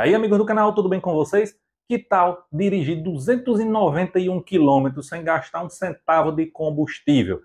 aí, amigos do canal, tudo bem com vocês? Que tal dirigir 291 quilômetros sem gastar um centavo de combustível?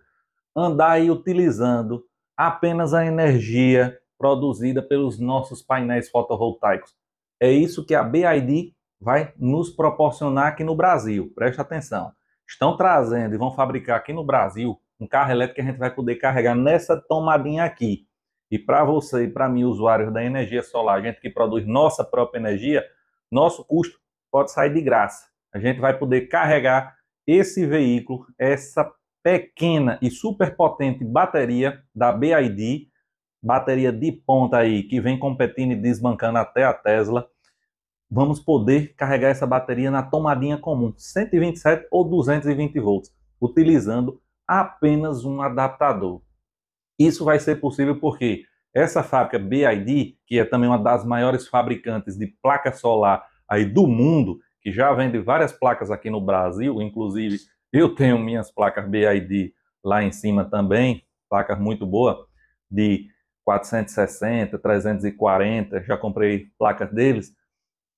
Andar aí utilizando apenas a energia produzida pelos nossos painéis fotovoltaicos. É isso que a BID vai nos proporcionar aqui no Brasil. Preste atenção. Estão trazendo e vão fabricar aqui no Brasil um carro elétrico que a gente vai poder carregar nessa tomadinha aqui. E para você e para mim, usuários da energia solar, gente que produz nossa própria energia, nosso custo pode sair de graça. A gente vai poder carregar esse veículo, essa pequena e super potente bateria da BID, bateria de ponta aí, que vem competindo e desbancando até a Tesla. Vamos poder carregar essa bateria na tomadinha comum, 127 ou 220 volts, utilizando apenas um adaptador. Isso vai ser possível porque essa fábrica BID, que é também uma das maiores fabricantes de placa solar aí do mundo, que já vende várias placas aqui no Brasil, inclusive eu tenho minhas placas BID lá em cima também, placas muito boas, de 460, 340, já comprei placas deles.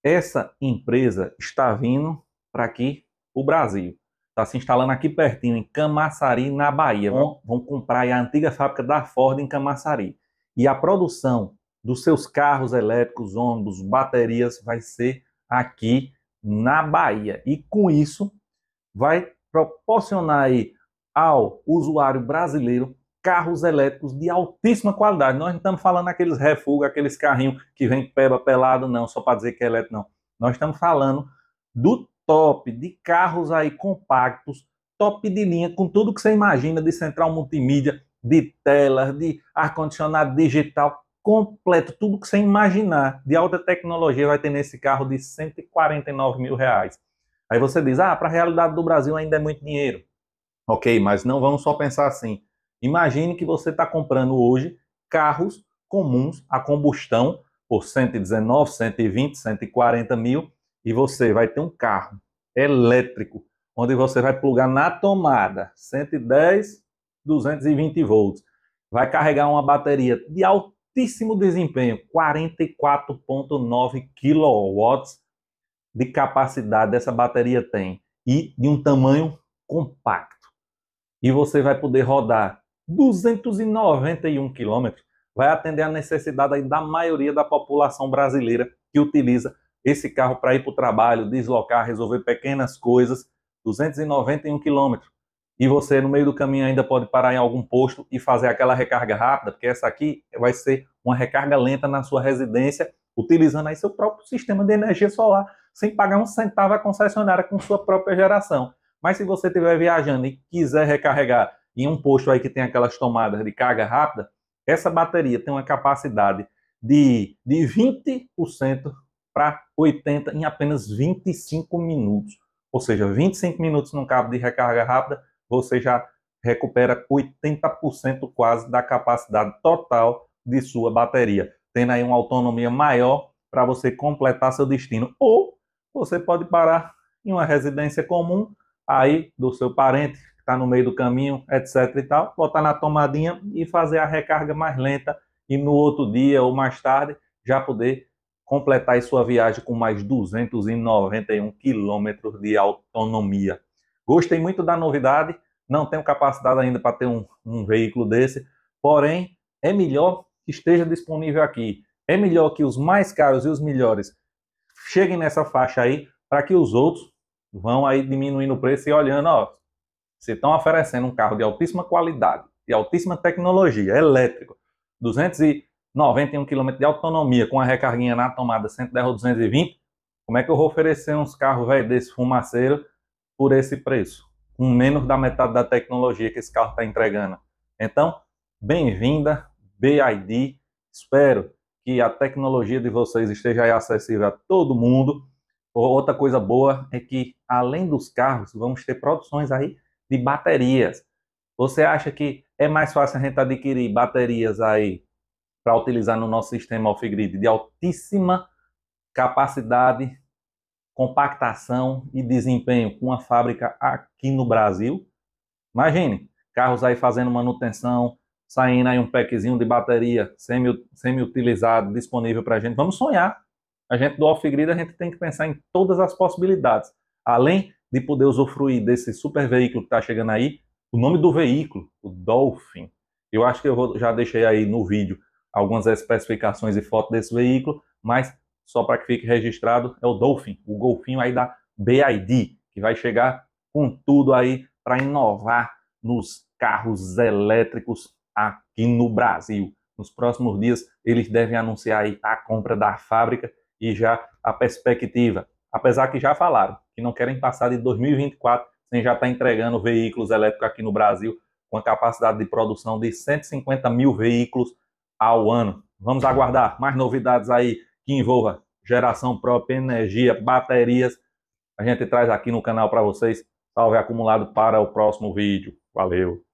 Essa empresa está vindo para aqui, o Brasil. Está se instalando aqui pertinho, em Camaçari, na Bahia. Vão, vão comprar a antiga fábrica da Ford em Camaçari. E a produção dos seus carros elétricos, ônibus, baterias vai ser aqui na Bahia. E com isso vai proporcionar aí ao usuário brasileiro carros elétricos de altíssima qualidade. Nós não estamos falando aqueles refuga, aqueles carrinhos que vem peba pelado, não, só para dizer que é elétrico, não. Nós estamos falando do top de carros aí compactos, top de linha, com tudo que você imagina de central multimídia, de telas, de ar-condicionado digital, completo, tudo que você imaginar de alta tecnologia vai ter nesse carro de 149 mil reais. Aí você diz, ah, para a realidade do Brasil ainda é muito dinheiro. Ok, mas não vamos só pensar assim. Imagine que você está comprando hoje carros comuns a combustão por 119, 120, 140 mil e você vai ter um carro elétrico, onde você vai plugar na tomada 110, 220 volts. Vai carregar uma bateria de altíssimo desempenho, 44,9 kW de capacidade essa bateria tem e de um tamanho compacto. E você vai poder rodar 291 quilômetros, vai atender a necessidade da maioria da população brasileira que utiliza esse carro para ir para o trabalho, deslocar, resolver pequenas coisas, 291 quilômetros. E você, no meio do caminho, ainda pode parar em algum posto e fazer aquela recarga rápida, porque essa aqui vai ser uma recarga lenta na sua residência, utilizando aí seu próprio sistema de energia solar, sem pagar um centavo à concessionária com sua própria geração. Mas se você estiver viajando e quiser recarregar em um posto aí que tem aquelas tomadas de carga rápida, essa bateria tem uma capacidade de, de 20% para 80 em apenas 25 minutos. Ou seja, 25 minutos num cabo de recarga rápida, você já recupera 80% quase da capacidade total de sua bateria, tendo aí uma autonomia maior para você completar seu destino. Ou você pode parar em uma residência comum aí do seu parente que está no meio do caminho, etc e tal, botar na tomadinha e fazer a recarga mais lenta e no outro dia ou mais tarde já poder completar sua viagem com mais 291 quilômetros de autonomia. Gostei muito da novidade, não tenho capacidade ainda para ter um, um veículo desse, porém é melhor que esteja disponível aqui. É melhor que os mais caros e os melhores cheguem nessa faixa aí, para que os outros vão aí diminuindo o preço e olhando, ó, se estão oferecendo um carro de altíssima qualidade, de altíssima tecnologia, elétrico, 200 e 91 km de autonomia com a recarguinha na tomada 110 ou 220, como é que eu vou oferecer uns carros velho desse fumaceiro por esse preço? Com menos da metade da tecnologia que esse carro está entregando. Então, bem-vinda, BID. Espero que a tecnologia de vocês esteja acessível a todo mundo. Outra coisa boa é que, além dos carros, vamos ter produções aí de baterias. Você acha que é mais fácil a gente adquirir baterias aí para utilizar no nosso sistema off-grid de altíssima capacidade, compactação e desempenho com a fábrica aqui no Brasil. Imagine, carros aí fazendo manutenção, saindo aí um packzinho de bateria semi-utilizado disponível para a gente. Vamos sonhar. A gente do off-grid, a gente tem que pensar em todas as possibilidades. Além de poder usufruir desse super veículo que está chegando aí, o nome do veículo, o Dolphin. Eu acho que eu vou, já deixei aí no vídeo algumas especificações e fotos desse veículo, mas só para que fique registrado, é o Dolphin, o golfinho aí da BID, que vai chegar com tudo aí para inovar nos carros elétricos aqui no Brasil. Nos próximos dias, eles devem anunciar aí a compra da fábrica e já a perspectiva, apesar que já falaram que não querem passar de 2024 sem já estar tá entregando veículos elétricos aqui no Brasil com a capacidade de produção de 150 mil veículos ao ano. Vamos aguardar mais novidades aí que envolva geração própria, energia, baterias. A gente traz aqui no canal para vocês. Salve acumulado para o próximo vídeo. Valeu!